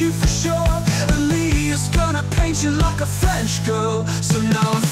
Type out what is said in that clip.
you for sure. But Lee is gonna paint you like a French girl. So now I'm